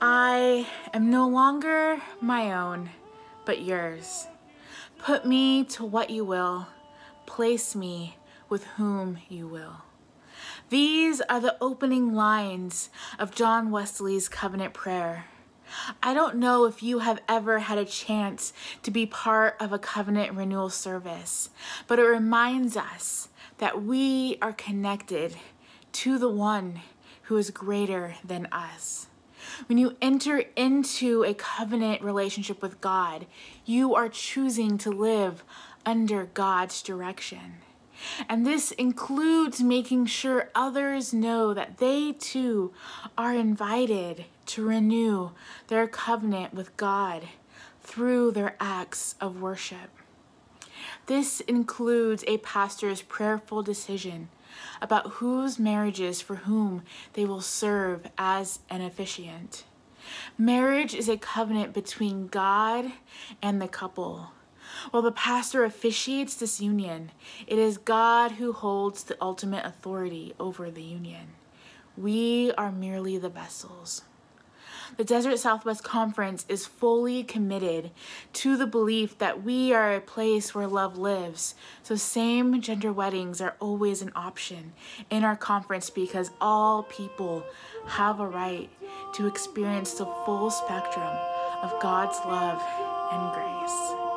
I am no longer my own, but yours. Put me to what you will, place me with whom you will. These are the opening lines of John Wesley's covenant prayer. I don't know if you have ever had a chance to be part of a covenant renewal service, but it reminds us that we are connected to the one who is greater than us. When you enter into a covenant relationship with God, you are choosing to live under God's direction. And this includes making sure others know that they too are invited to renew their covenant with God through their acts of worship. This includes a pastor's prayerful decision about whose marriages for whom they will serve as an officiant. Marriage is a covenant between God and the couple. While the pastor officiates this union, it is God who holds the ultimate authority over the union. We are merely the vessels. The Desert Southwest Conference is fully committed to the belief that we are a place where love lives. So, same gender weddings are always an option in our conference because all people have a right to experience the full spectrum of God's love and grace.